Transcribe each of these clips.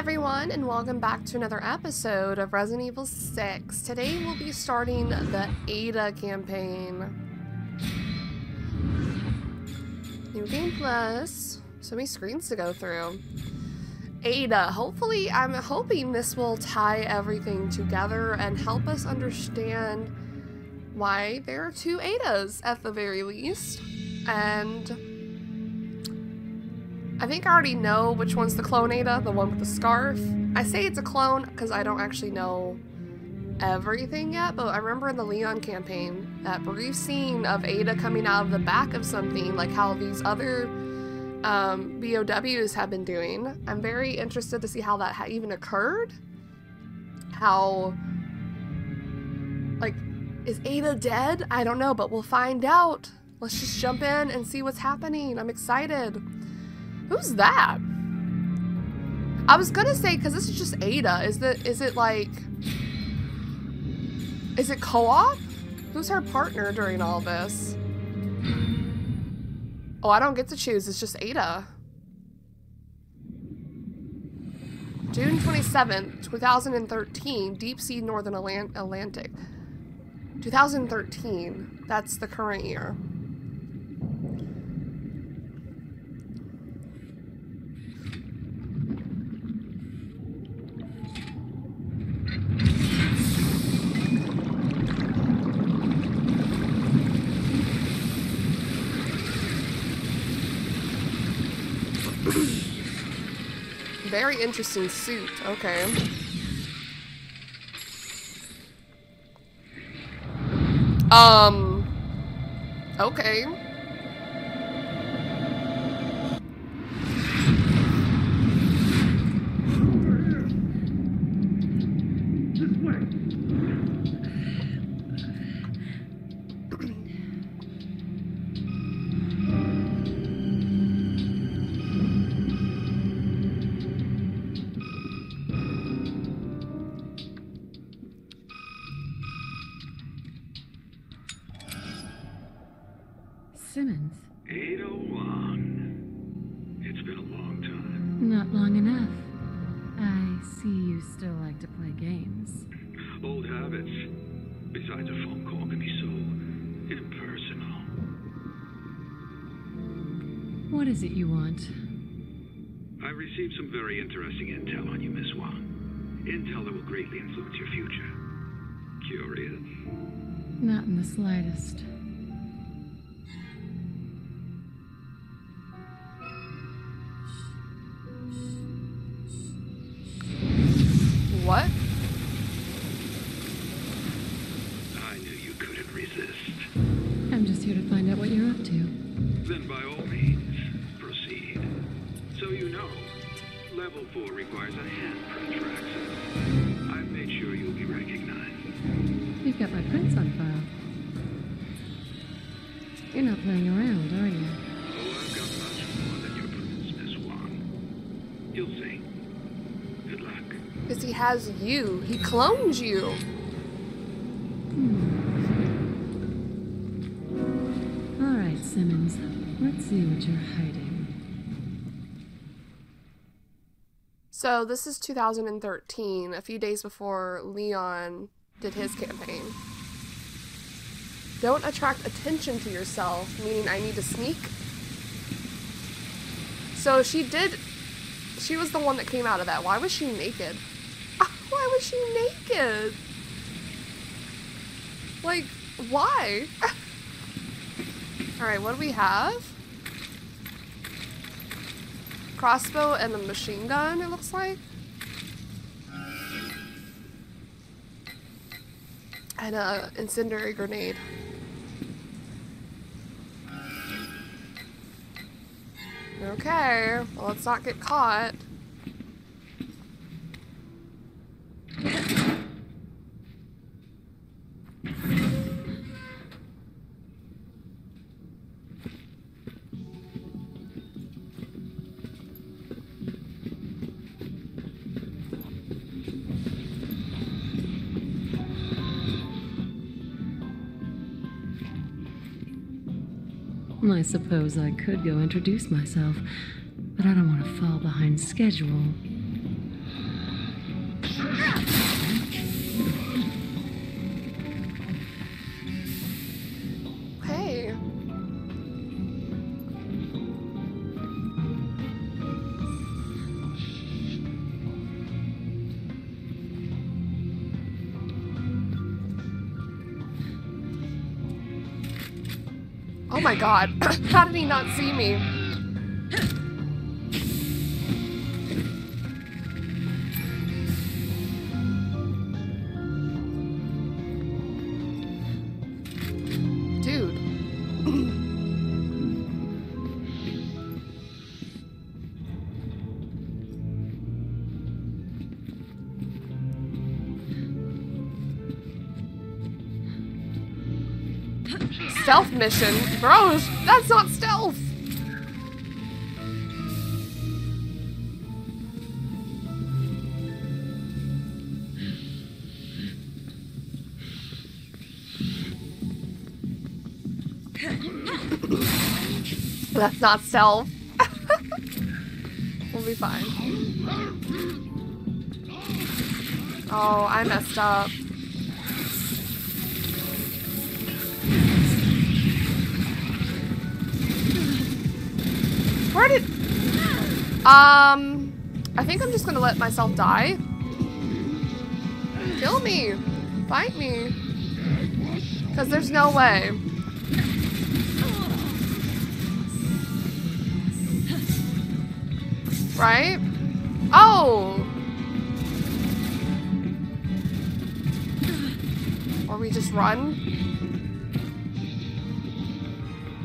everyone, and welcome back to another episode of Resident Evil 6. Today we'll be starting the Ada campaign. New Game Plus. So many screens to go through. Ada. Hopefully, I'm hoping this will tie everything together and help us understand why there are two Adas at the very least. And I think I already know which one's the clone Ada, the one with the scarf. I say it's a clone because I don't actually know everything yet, but I remember in the Leon campaign that brief scene of Ada coming out of the back of something, like how these other um, BOWs have been doing. I'm very interested to see how that even occurred. How, like, is Ada dead? I don't know, but we'll find out. Let's just jump in and see what's happening. I'm excited. Who's that? I was gonna say because this is just Ada. Is the is it like is it co-op? Who's her partner during all this? Oh, I don't get to choose. It's just Ada. June 27th, 2013, Deep Sea Northern Atlantic. 2013. That's the current year. Very interesting suit. Okay. Um. Okay. What is it you want? I received some very interesting intel on you, Miss Wong. Intel that will greatly influence your future. Curious? Not in the slightest. Has you. He clones you. All right, Simmons. Let's see what you're hiding. So this is 2013, a few days before Leon did his campaign. Don't attract attention to yourself, meaning I need to sneak. So she did. She was the one that came out of that. Why was she naked? Was she naked? Like, why? Alright, what do we have? Crossbow and a machine gun, it looks like. And a incendiary grenade. Okay, well, let's not get caught. I suppose I could go introduce myself, but I don't want to fall behind schedule. Oh my god. How did he not see me? Mission. Bro, that's not stealth. That's not stealth. we'll be fine. Oh, I messed up. Um... I think I'm just gonna let myself die. Kill me. Fight me. Because there's no way. Right? Oh! Or we just run?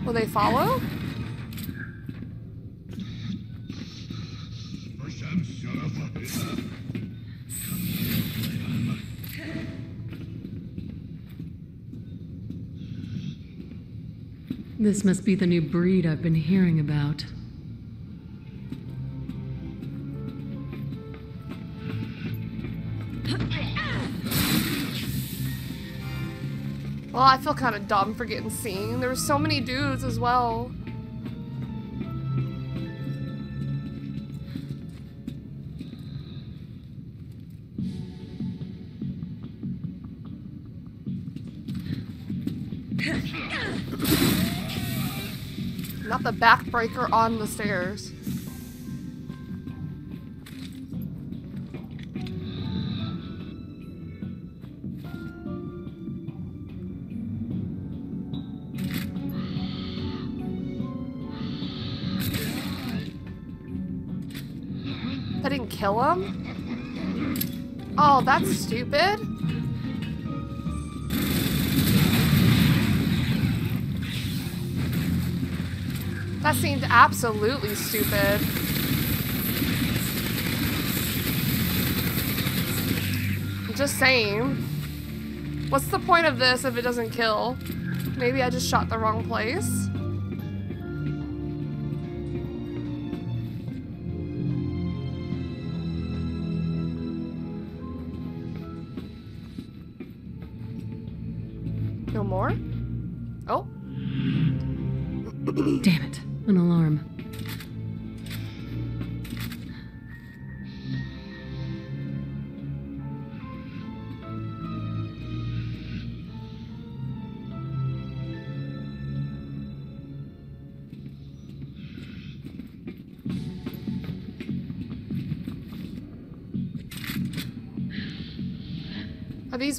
Will they follow? This must be the new breed I've been hearing about. Well, I feel kind of dumb for getting seen. There were so many dudes as well. The backbreaker on the stairs. I didn't kill him? Oh, that's stupid. That seemed absolutely stupid. Just saying. What's the point of this if it doesn't kill? Maybe I just shot the wrong place?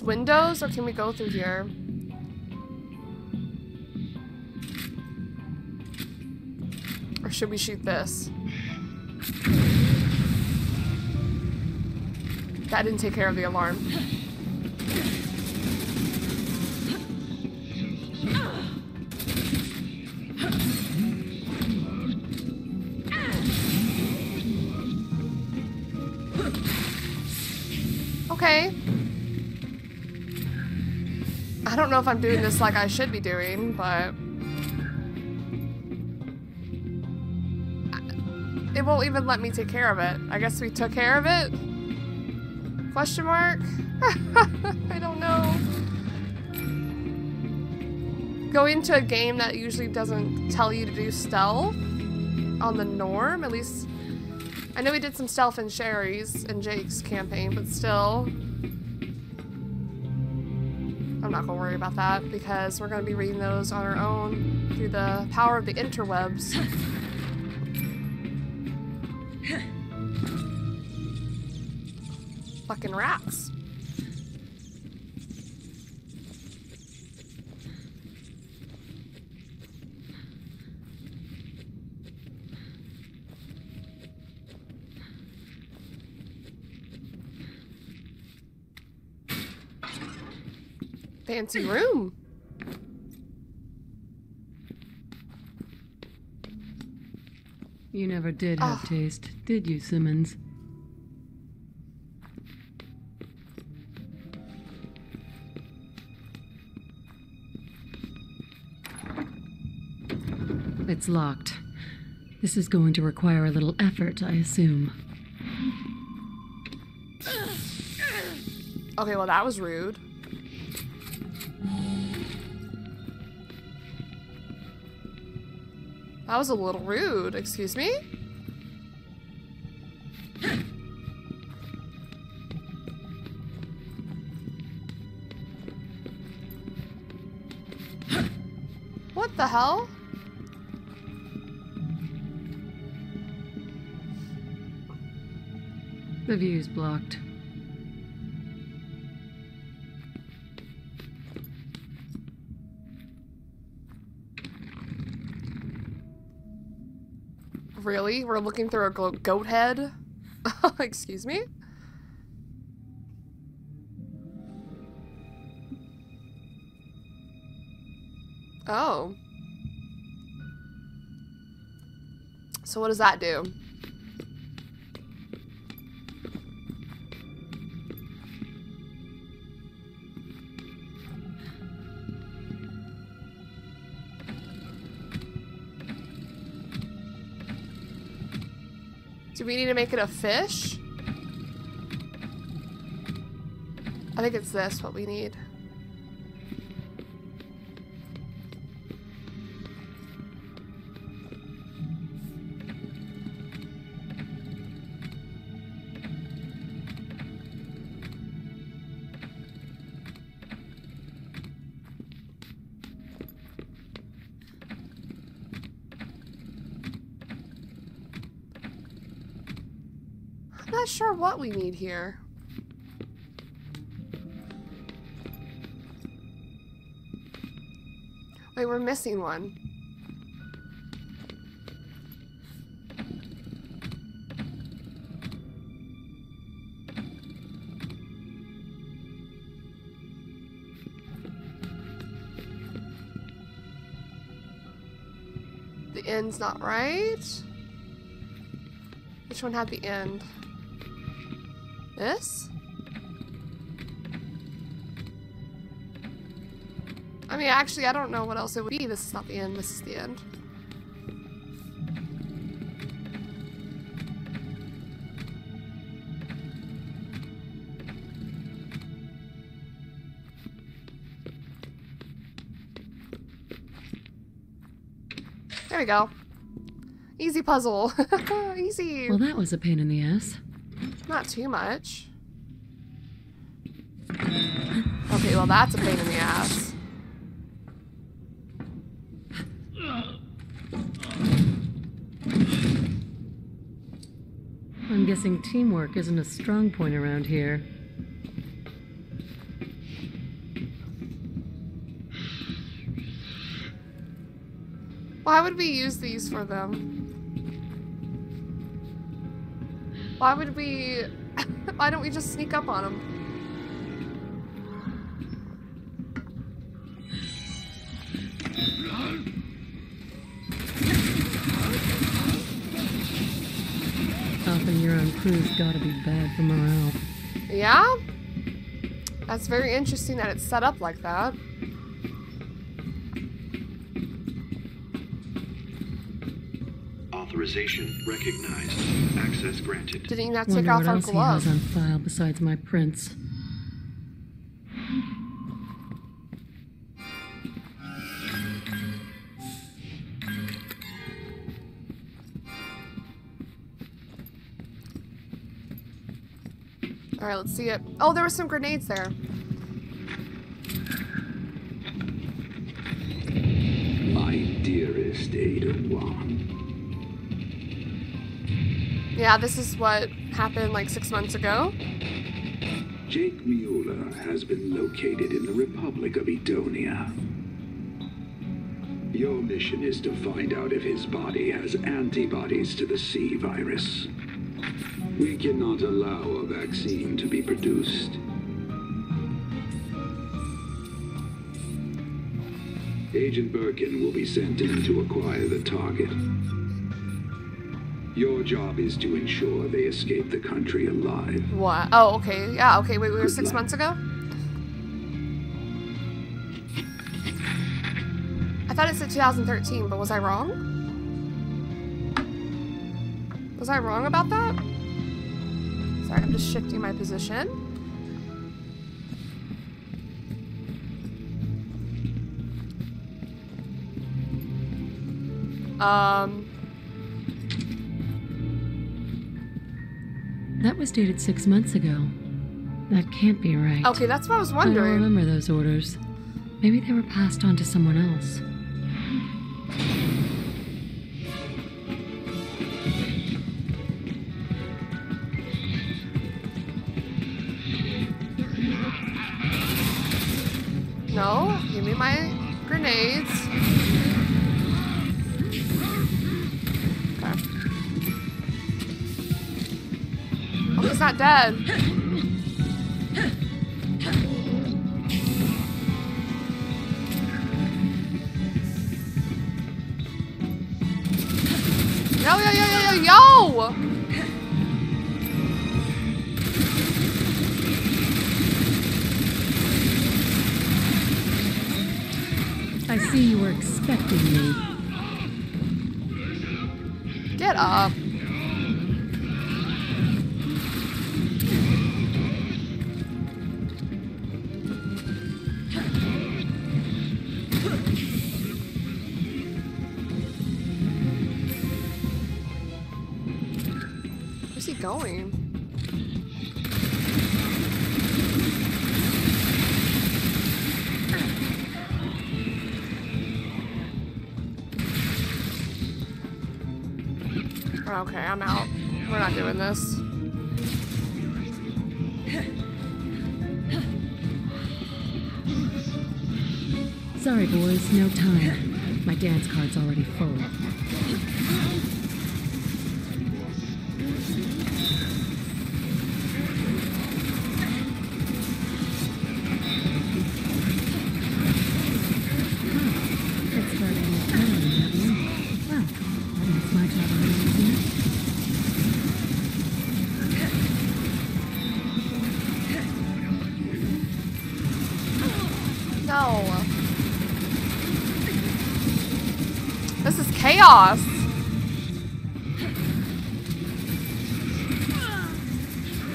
Windows or can we go through here? Or should we shoot this? That didn't take care of the alarm. Okay. I don't know if I'm doing this like I should be doing, but... It won't even let me take care of it. I guess we took care of it? Question mark? I don't know. Go into a game that usually doesn't tell you to do stealth on the norm, at least... I know we did some stealth in Sherry's and Jake's campaign, but still... Not gonna worry about that because we're gonna be reading those on our own through the power of the interwebs. Fucking rats. Fancy room. You never did have Ah. taste, did you, Simmons? It's locked. This is going to require a little effort, I assume. Okay, well that was rude. That was a little rude, excuse me? What the hell? The view's blocked. Really? We're looking through a goat head? Excuse me? Oh. So what does that do? We need to make it a fish? I think it's this, what we need. What we need here. Wait, we're missing one. The end's not right. Which one had the end? This? I mean, actually, I don't know what else it would be. This is not the end. This is the end. There we go. Easy puzzle. Easy. Well, that was a pain in the ass. Not too much. Okay, well that's a pain in the ass. I'm guessing teamwork isn't a strong point around here. Why would we use these for them? Why would we... Why don't we just sneak up on them? Stopping your own crew's gotta be bad for morale. Yeah? That's very interesting that it's set up like that. Authorization recognized. Access granted. Didn't even have to take Wonder off what our else he has on file besides my prints. Alright, let's see it. Oh, there were some grenades there. My dearest Ada One, Yeah, this is what happened like six months ago. Jake Muller has been located in the Republic of Edonia. Your mission is to find out if his body has antibodies to the C virus. We cannot allow a vaccine to be produced. Agent Birkin will be sent in to acquire the target. Your job is to ensure they escape the country alive. What? Oh, okay. Yeah, okay. Wait, we were six months ago? I thought it said 2013, but was I wrong? Was I wrong about that? Sorry, I'm just shifting my position. Um, That was dated six months ago. That can't be right. okay, that's what I was wondering. I don't remember those orders. Maybe they were passed on to someone else. Dead. Going? Okay, I'm out. We're not doing this. Sorry, boys, no time. My dance card's already full. Chaos.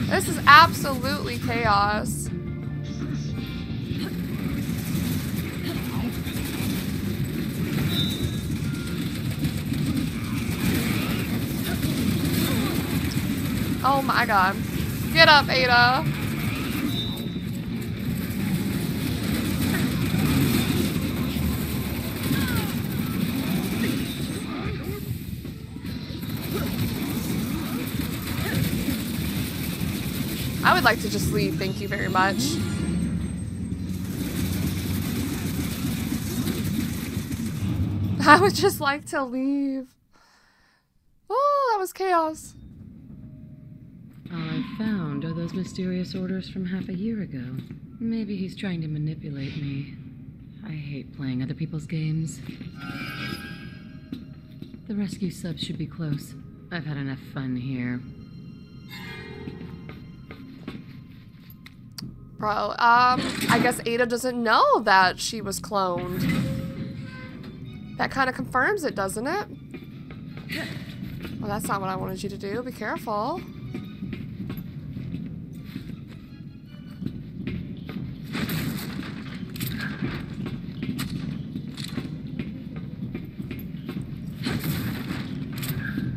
This is absolutely chaos. Oh my god. Get up, Ada. Would like to just leave, thank you very much. I would just like to leave. Oh, that was chaos. All I found are those mysterious orders from half a year ago. Maybe he's trying to manipulate me. I hate playing other people's games. The rescue subs should be close. I've had enough fun here. Bro, um, I guess Ada doesn't know that she was cloned. That kind of confirms it, doesn't it? Well, that's not what I wanted you to do. Be careful.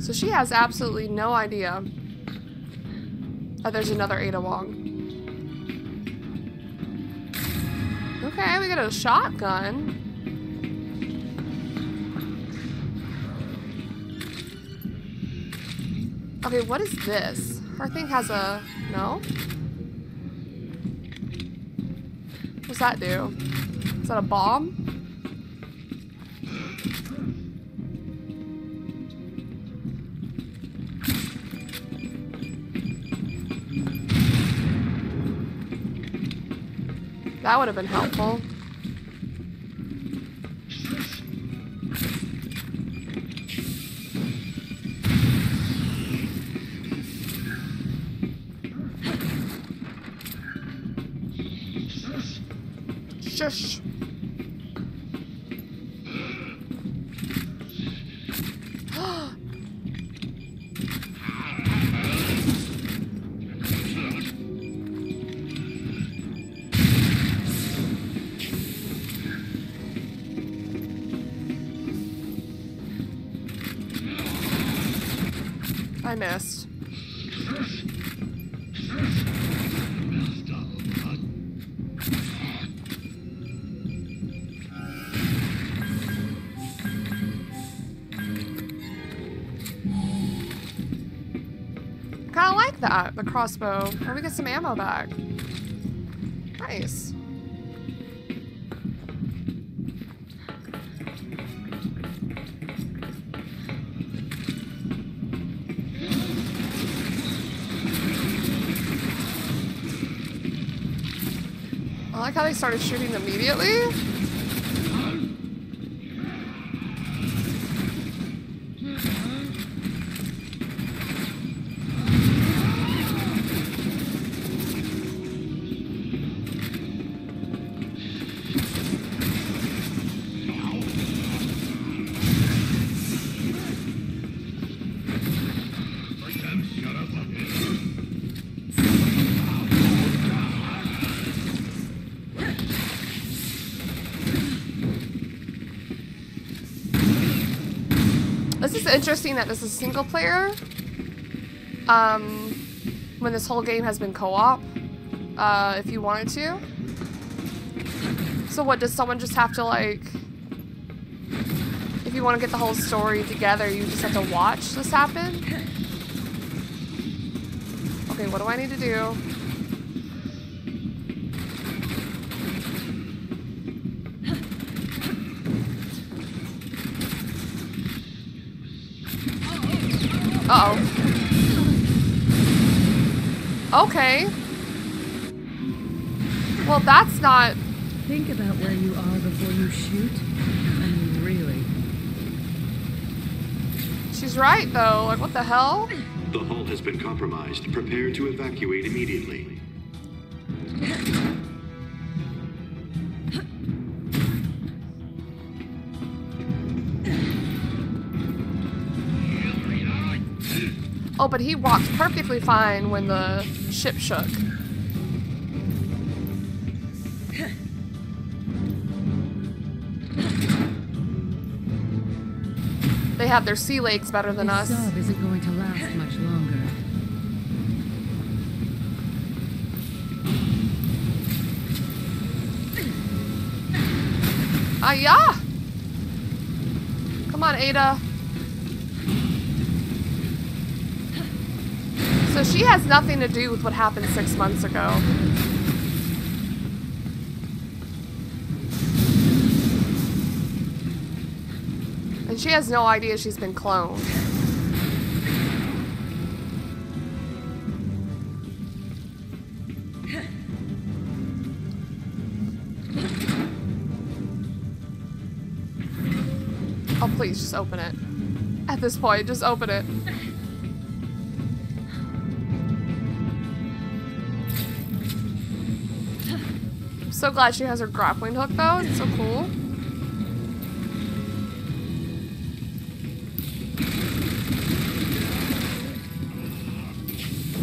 So she has absolutely no idea. Oh, there's another Ada Wong. Okay, we got a shotgun. Okay, what is this? Her thing has a... No? What's that do? Is that a bomb? That would have been helpful. Shush. Like that, the crossbow. Oh, we get some ammo back. Nice. I like how they started shooting immediately. Is interesting that this is single player. Um, when this whole game has been co-op, uh, if you wanted to. So what, does someone just have to like, if you want to get the whole story together, you just have to watch this happen? Okay, what do I need to do? Uh oh. Okay. Well, that's not. Think about where you are before you shoot. I mean, really. She's right, though. Like, what the hell? The hull has been compromised. Prepare to evacuate immediately. Oh, but he walked perfectly fine when the ship shook. They have their sea legs better than this us. job isn't going to last much longer. Ah, yeah. Come on, Ada. She has nothing to do with what happened six months ago. And she has no idea she's been cloned. Oh, please, just open it. At this point, just open it. So glad she has her grappling hook, though. It's so cool.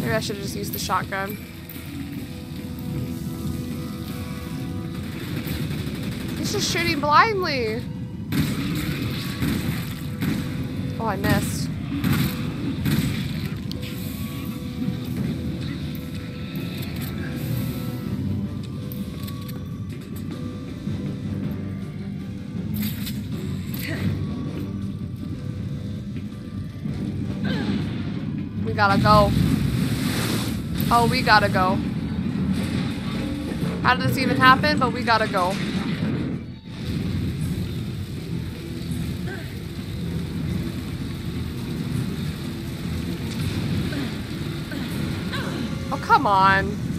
Maybe I should have just used the shotgun. He's just shooting blindly. Oh, I missed. Gotta go. Oh, we gotta go. How did this even happen? But we gotta go. Oh, come on.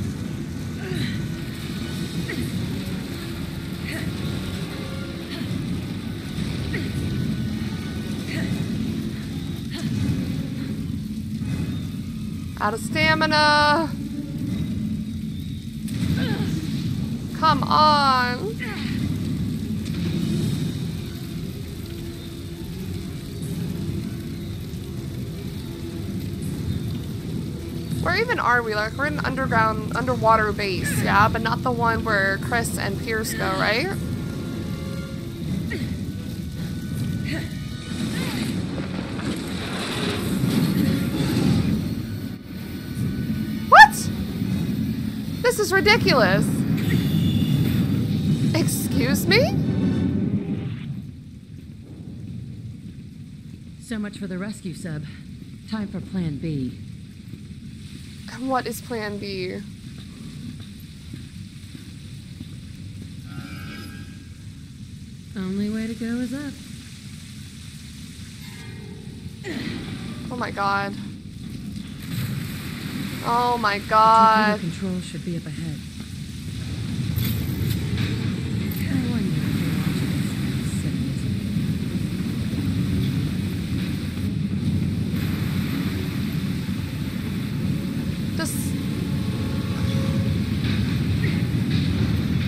Out of stamina. Come on. Where even are we? Like, we're in an underground, underwater base, yeah? But not the one where Chris and Pierce go, right? Is ridiculous. Excuse me? So much for the rescue sub. Time for plan B. What is plan B? Only way to go is up. Oh my god. Oh my god. control should be up ahead. I wonder if you're watching this symbolism. Just.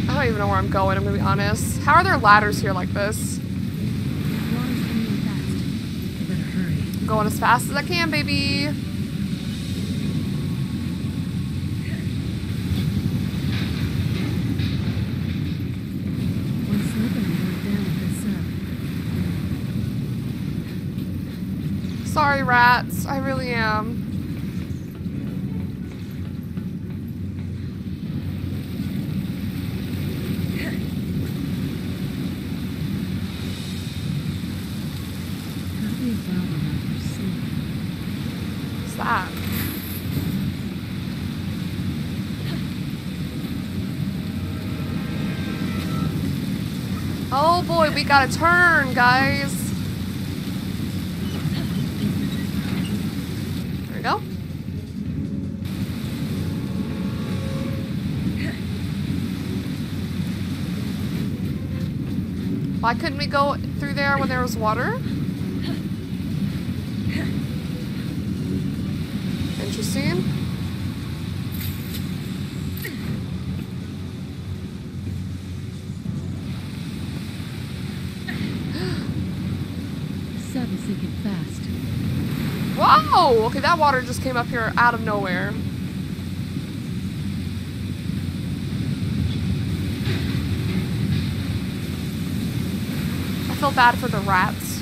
I don't even know where I'm going, I'm gonna be honest. How are there ladders here like this? Water's coming in fast. I better hurry. I'm going as fast as I can, baby. One slip and I'm going down with this sub. Sorry, rats. I really am. Oh boy, we gotta turn, guys. Why couldn't we go through there when there was water? Interesting. Sub is sinking fast. Whoa! Okay, that water just came up here out of nowhere. I feel bad for the rats.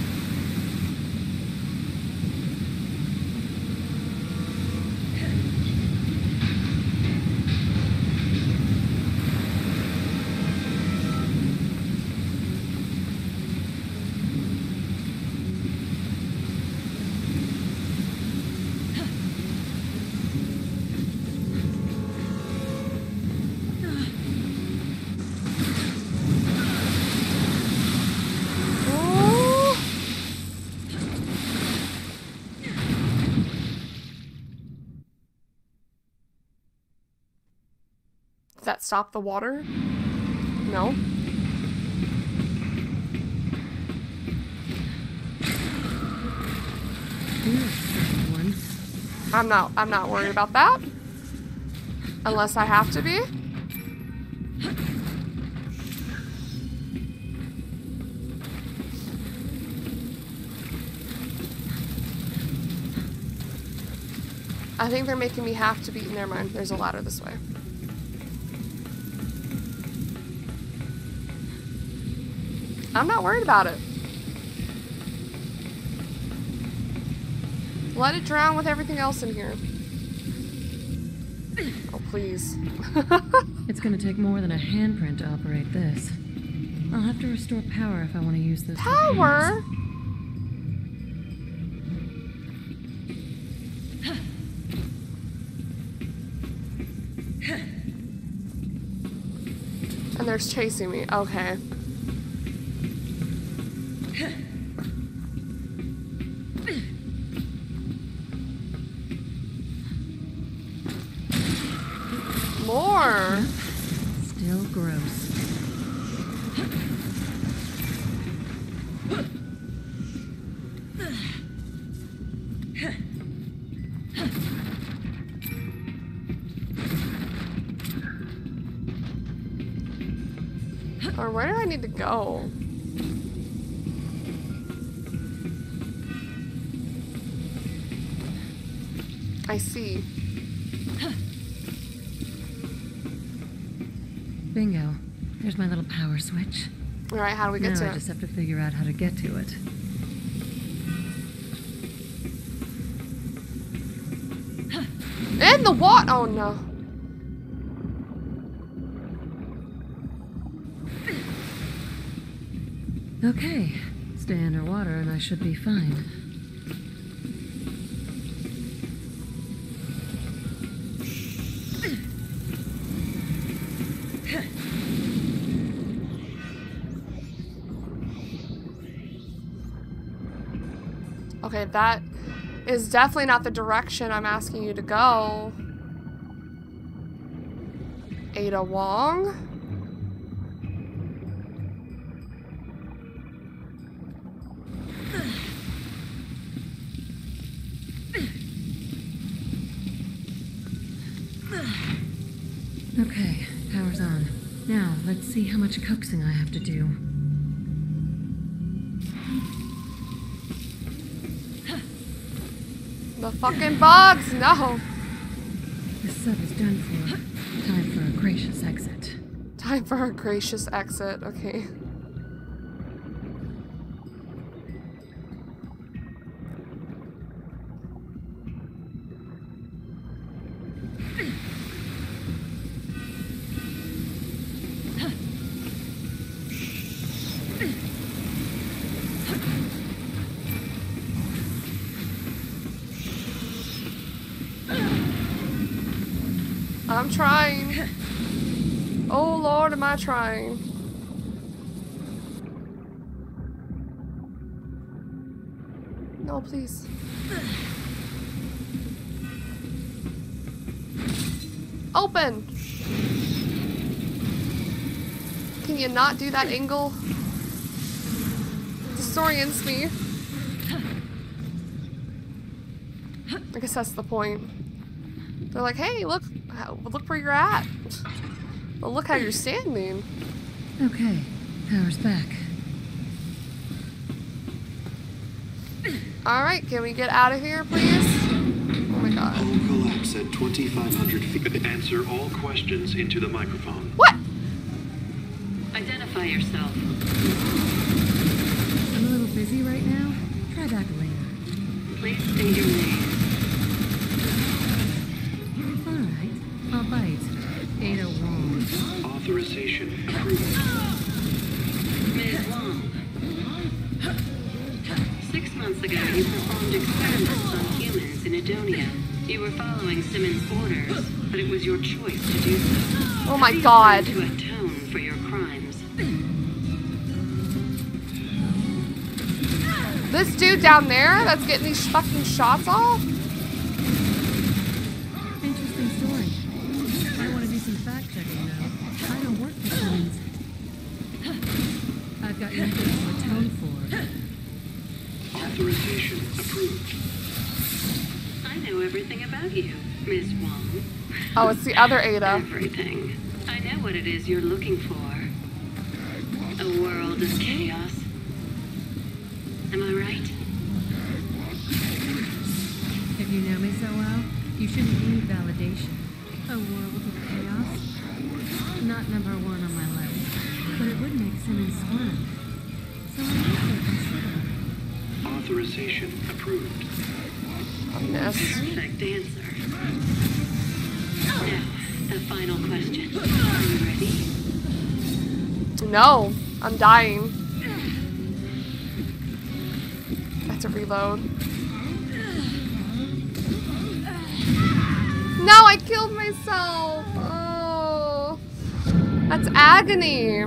Ooh. Did stop the water? No. I'm not I'm not worried about that. Unless I have to be. I think they're making me have to be. Never mind. There's a ladder this way. I'm not worried about it. Let it drown with everything else in here. Oh, please. It's gonna take more than a handprint to operate this. I'll have to restore power if I want to use this. Power? And there's chasing me. Okay. Or where do I need to go? I see. Bingo. There's my little power switch. All right, how do we get now to I it? I just have to figure out how to get to it. In the what? Oh no. Okay. Stay underwater and I should be fine. Okay, that is definitely not the direction I'm asking you to go. Ada Wong? Okay, power's on. Now, let's see how much coaxing I have to do. The fucking bugs! No! The sub is done for. Time for a gracious exit. Time for a gracious exit. Okay. Trying? No, please. Open! Can you not do that angle? Disorients me. I guess that's the point. They're like, hey, look, look where you're at. Well, look how you're standing. Okay, power's back. All right, can we get out of here, please? Oh my god. Hull collapse at 2,500 feet. Answer all questions into the microphone. What? Identify yourself. I'm a little busy right now. Try back later. Please state your name. Alright, I'll bite. Ada Wong. Authorization approved. Ms. Wong. Six months ago, you performed experiments on humans in Edonia. You were following Simmons' orders, but it was your choice to do so. Oh my Have god. To atone for your crimes. This dude down there that's getting these fucking shots off? Oh, it's the other Ada. Everything. I know what it is you're looking for. A world of chaos. Am I right? If you know me so well, you shouldn't need validation. A world of chaos? Not number one on my list. But it would make Simmons squirm. So I might consider. Authorization approved. Yes. Perfect answer. The final question. Are you ready? No, I'm dying. That's a reload. No, I killed myself. Oh, that's agony.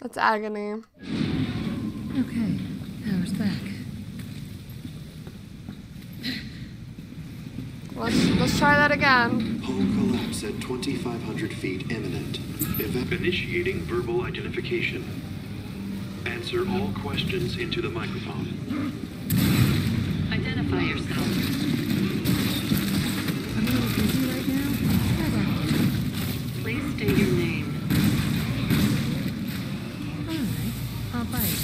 That's agony. Okay, power's back. Let's let's try that again. Hull collapse at 2,500 feet imminent. Evap- Initiating verbal identification. Answer all questions into the microphone. Identify yourself. I'm a little busy right now. Try. Please state your name. Alright, I'll bite.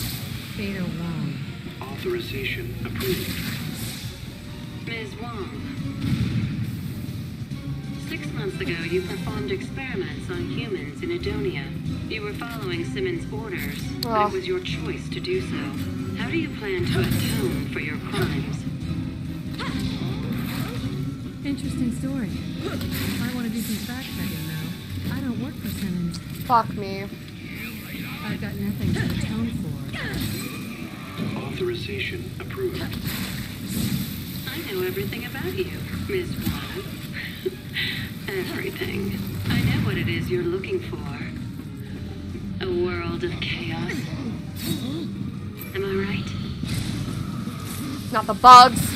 Ada Wong. Authorization approved. Ms. Six months months ago, you performed experiments on humans in Edonia. You were following Simmons' orders, but it was your choice to do so. How do you plan to atone for your crimes? Interesting story. I want to do some fact checking though. I don't work for Simmons. Fuck me. I've got nothing to atone for. Authorization approved. Know everything about you, Miss Wong. everything. I know what it is you're looking for. A world of chaos. Am I right? Not the bugs.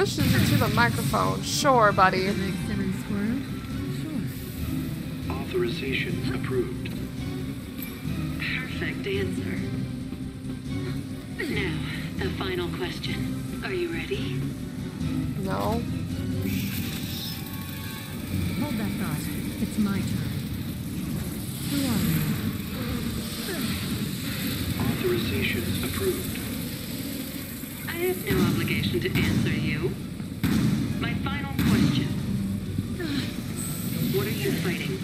Answer it to the microphone. Sure, buddy. Make Sure. Authorization approved. Perfect answer. Now, the final question. Are you ready? No. Hold that thought. It's my turn. Who are you? Authorization approved. I have no obligation to answer you. My final question. What are you fighting?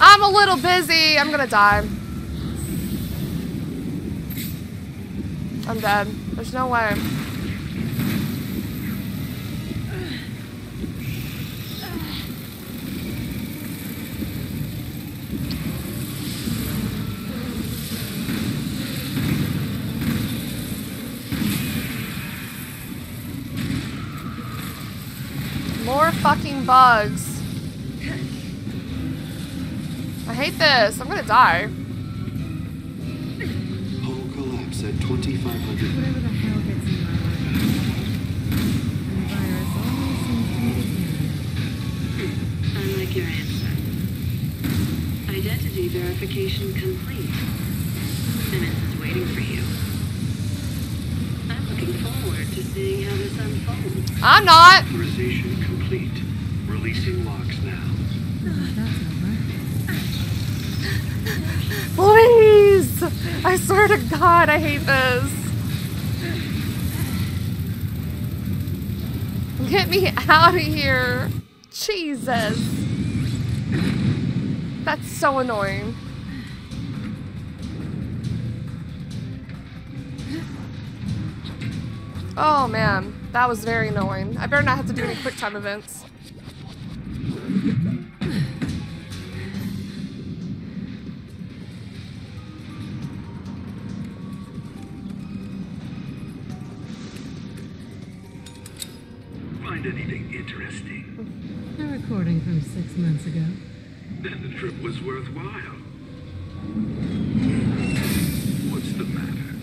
I'm a little busy. I'm gonna die. I'm dead. There's no way. More fucking bugs. I hate this. I'm gonna die. Hull collapse at 2500. Whatever the hell gets in my way. And the virus always seems to be the I like your answer. Identity verification complete. Simmons is waiting for you. I'm looking forward to seeing how this unfolds. I'm not. Authorization complete. Releasing locks now. Please! I swear to God, I hate this. Get me out of here. Jesus. That's so annoying. Oh man, that was very annoying. I better not have to do any quick time events. Find anything interesting? A recording from six months ago. Then the trip was worthwhile. What's the matter?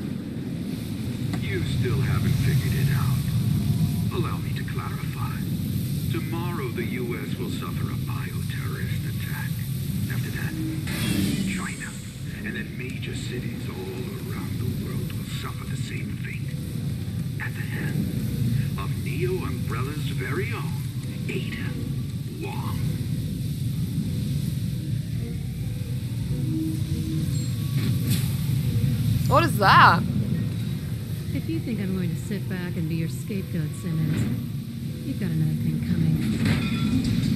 You still haven't figured it out. Allow me to clarify. Tomorrow the U.S. will suffer a bioterrorist attack. After that, China, and then major cities all around the world will suffer the same fate. At the hand of Neo Umbrella's very own Ada Wong. What is that? If you think I'm going to sit back and be your scapegoat, Simmons, you've got another thing coming.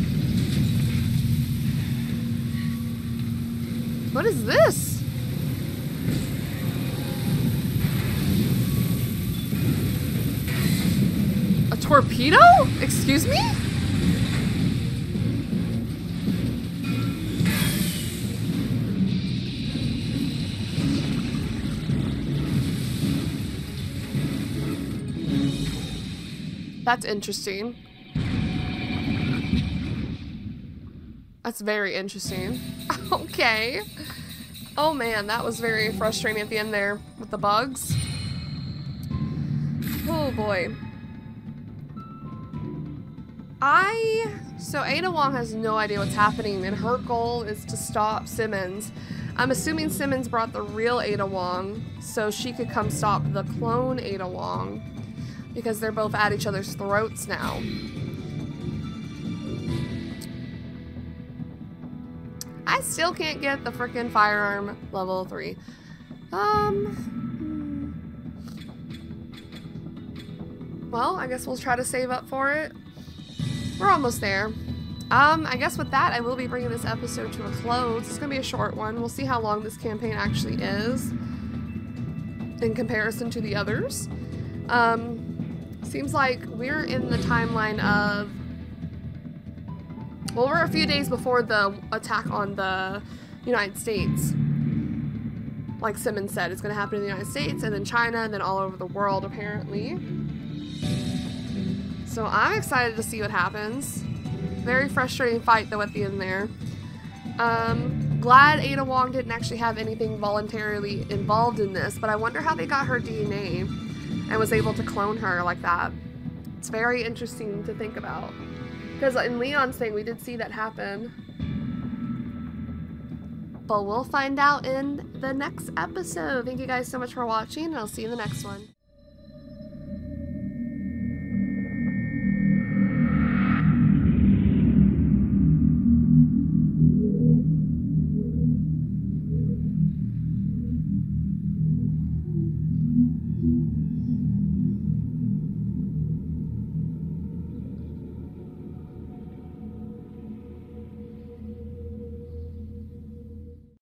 What is this? A torpedo? Excuse me? That's interesting. That's very interesting. okay. Oh man, that was very frustrating at the end there with the bugs. Oh boy. I. So Ada Wong has no idea what's happening, and her goal is to stop Simmons. I'm assuming Simmons brought the real Ada Wong so she could come stop the clone Ada Wong. because they're both at each other's throats now. I still can't get the freaking firearm level 3. Um. hmm. Well, I guess we'll try to save up for it. We're almost there. Um, I guess with that, I will be bringing this episode to a close. It's going to be a short one. We'll see how long this campaign actually is in comparison to the others. Um, seems like we're in the timeline of. Well, we're a few days before the attack on the United States. Like Simmons said, it's going to happen in the United States and then China and then all over the world, apparently. So I'm excited to see what happens. Very frustrating fight, though, at the end there. Um, glad Ada Wong didn't actually have anything voluntarily involved in this, but I wonder how they got her DNA and was able to clone her like that. It's very interesting to think about. Because in Leon's thing, we did see that happen. But we'll find out in the next episode. Thank you guys so much for watching, and I'll see you in the next one.